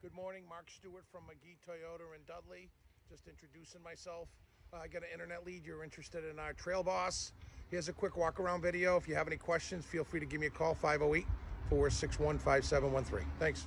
Good morning, Mark Stewart from McGee Toyota in Dudley. Just introducing myself. Uh, I got an internet lead. You're interested in our Trail Boss. Here's a quick walk around video. If you have any questions, feel free to give me a call 508 461 5713. Thanks.